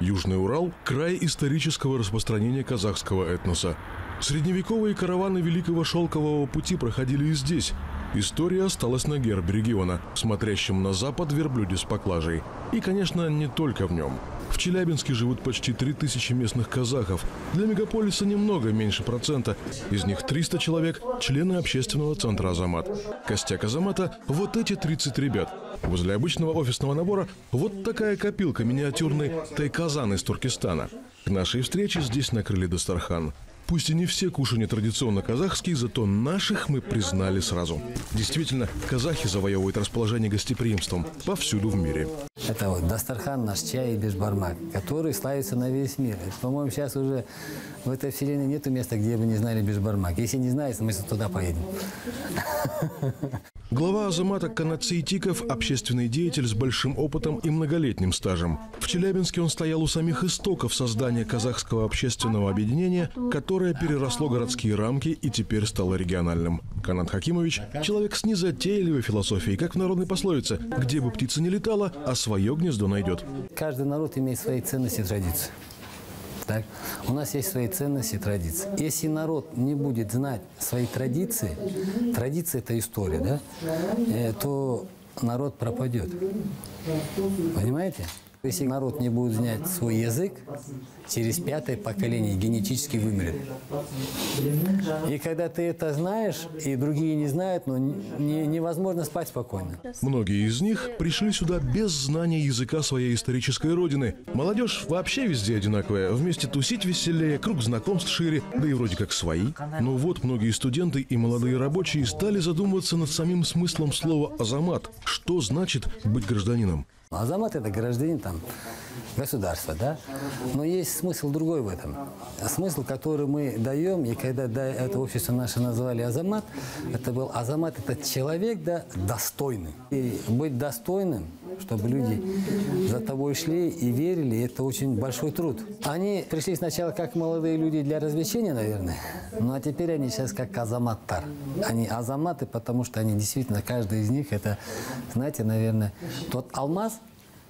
Южный Урал – край исторического распространения казахского этноса. Средневековые караваны Великого Шелкового пути проходили и здесь. История осталась на гербе региона, смотрящем на запад верблюде с поклажей. И, конечно, не только в нем. В Челябинске живут почти 3000 местных казахов. Для мегаполиса немного меньше процента. Из них 300 человек – члены общественного центра «Азамат». Костяк «Азамата» – вот эти 30 ребят. Возле обычного офисного набора вот такая копилка миниатюрный тайказан из Туркестана. К нашей встрече здесь накрыли Дастархан. Пусть и не все кушания традиционно казахские, зато наших мы признали сразу. Действительно, казахи завоевывают расположение гостеприимством повсюду в мире. Это вот Дастархан, наш чай и бешбармак, который славится на весь мир. По-моему, сейчас уже в этой вселенной нет места, где бы не знали бешбармак. Если не знаете, мы туда поедем. Глава Азамата Канат Сейтиков – общественный деятель с большим опытом и многолетним стажем. В Челябинске он стоял у самих истоков создания казахского общественного объединения, которое переросло городские рамки и теперь стало региональным. Канат Хакимович – человек с незатейливой философией, как в народной пословице «Где бы птица не летала, а свое гнездо найдет». Каждый народ имеет свои ценности и традиции. Так? У нас есть свои ценности и традиции. Если народ не будет знать свои традиции, традиции – это история, да? Э, то народ пропадет. Понимаете? Если народ не будет знать свой язык, через пятое поколение генетически вымрет. И когда ты это знаешь, и другие не знают, но не, невозможно спать спокойно. Многие из них пришли сюда без знания языка своей исторической родины. Молодежь вообще везде одинаковая. Вместе тусить веселее, круг знакомств шире, да и вроде как свои. Но вот многие студенты и молодые рабочие стали задумываться над самим смыслом слова «азамат». Что значит быть гражданином? Азамат – это гражданин там, государства, да? Но есть смысл другой в этом. Смысл, который мы даем, и когда да, это общество наше назвали Азамат, это был Азамат – это человек, да, достойный. И быть достойным, чтобы люди за тобой шли и верили, это очень большой труд. Они пришли сначала как молодые люди для развлечения, наверное, ну а теперь они сейчас как Азаматтар. Они Азаматы, потому что они действительно, каждый из них, это, знаете, наверное, тот алмаз,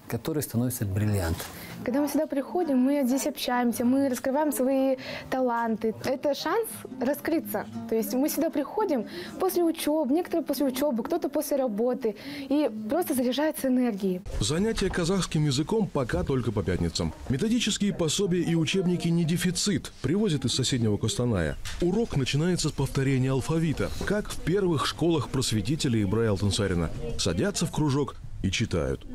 который становится бриллиантом. Когда мы сюда приходим, мы здесь общаемся, мы раскрываем свои таланты. Это шанс раскрыться. То есть мы сюда приходим после учебы, некоторые после учебы, кто-то после работы, и просто заряжаются энергией. Занятия казахским языком пока только по пятницам. Методические пособия и учебники не дефицит, привозят из соседнего Костаная. Урок начинается с повторения алфавита, как в первых школах просветителей Ибрая Алтансарина. Садятся в кружок, и читают.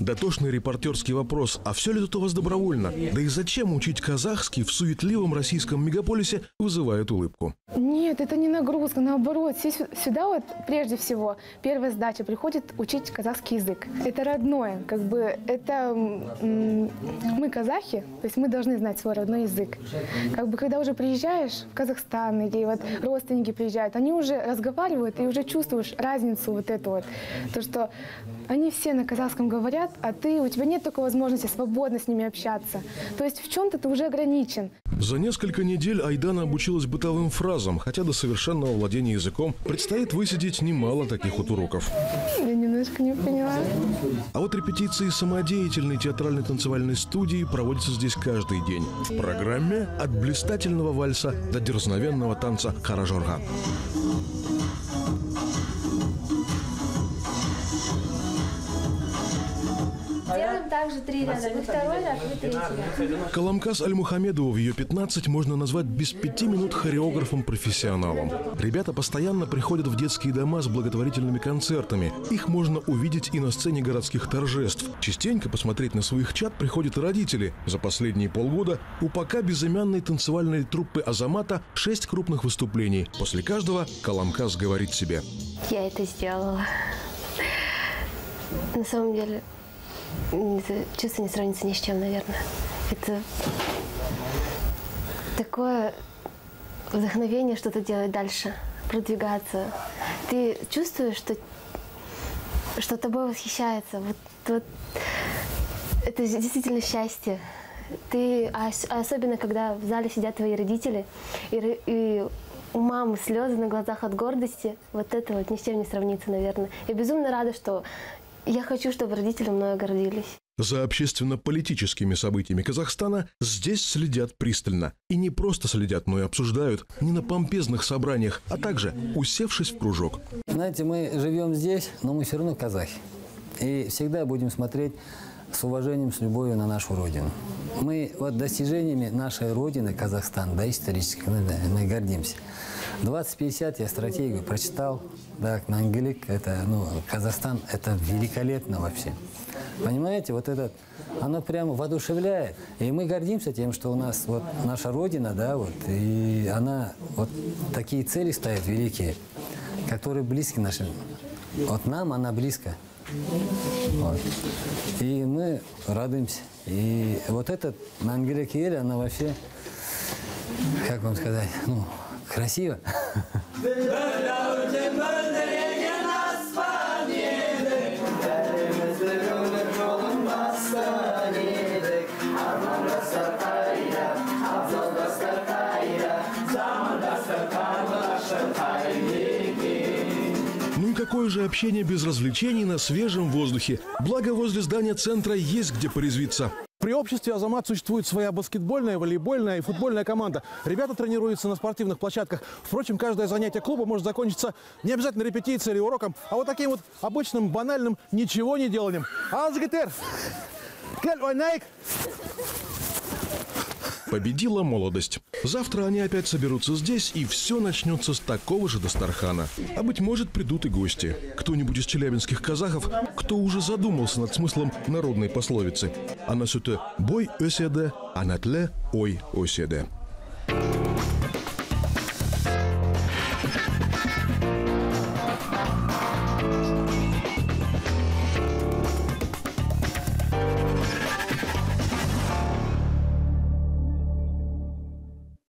Дотошный репортерский вопрос, а все ли тут у вас добровольно? Да и зачем учить казахский в суетливом российском мегаполисе вызывает улыбку. Нет, это не нагрузка, наоборот. Сюда вот прежде всего первая задача приходит учить казахский язык. Это родное, как бы это мы казахи, то есть мы должны знать свой родной язык. Как бы когда уже приезжаешь в Казахстан или вот родственники приезжают, они уже разговаривают и уже чувствуешь разницу вот эту вот, то что они все на казахском говорят, а ты, у тебя нет такой возможности свободно с ними общаться. То есть в чем-то ты уже ограничен. За несколько недель Айдана обучилась бытовым фразам, хотя до совершенного владения языком предстоит высидеть немало таких вот уроков. Я немножко не поняла. А вот репетиции самодеятельной театральной танцевальной студии проводятся здесь каждый день. В программе от блистательного вальса до дерзновенного танца Харажорга. Также три ряда. Вы второй ряд, вы третий ряд. Каламкас Аль-Мухамедову в ее 15 можно назвать без пяти минут хореографом-профессионалом. Ребята постоянно приходят в детские дома с благотворительными концертами. Их можно увидеть и на сцене городских торжеств. Частенько посмотреть на своих чат приходят родители. За последние полгода у пока безымянной танцевальной труппы Азамата шесть крупных выступлений. После каждого Каламкас говорит себе. Я это сделала. На самом деле, чувство не сравнится ни с чем, наверное. Это такое вдохновение что-то делать дальше, продвигаться. Ты чувствуешь, что, что тобой восхищается. Вот, вот это действительно счастье. Ты, а особенно когда в зале сидят твои родители, и, и у мамы слезы на глазах от гордости, вот это вот ни с чем не сравнится, наверное. Я безумно рада, что я хочу, чтобы родители мною гордились. За общественно-политическими событиями Казахстана здесь следят пристально. И не просто следят, но и обсуждают. Не на помпезных собраниях, а также усевшись в кружок. Знаете, мы живем здесь, но мы все равно казахи. И всегда будем смотреть с уважением, с любовью на нашу Родину. Мы вот достижениями нашей Родины, Казахстан, да, исторически, мы, гордимся. 2050 я стратегию прочитал, так, на английском, это, ну, Казахстан, это великолепно вообще. Понимаете, вот этот, оно прямо воодушевляет. И мы гордимся тем, что у нас вот наша Родина, да, вот, и она, вот такие цели ставит великие, которые близки нашим. Вот нам она близко. Вот. И мы радуемся. И вот этот на английский она вообще, как вам сказать, ну, красиво. Ну и же общение без развлечений на свежем воздухе. Благо возле здания центра есть где порезвиться. При обществе «Азамат» существует своя баскетбольная, волейбольная и футбольная команда. Ребята тренируются на спортивных площадках. Впрочем, каждое занятие клуба может закончиться не обязательно репетицией или уроком, а вот таким вот обычным, банальным ничего не деланием. Алжигитер! Кель ойнайк! Победила молодость. Завтра они опять соберутся здесь, и все начнется с такого же Дастархана. А быть может, придут и гости. Кто-нибудь из челябинских казахов, кто уже задумался над смыслом народной пословицы. Она сюда бой оседе, а на тле ой оседе.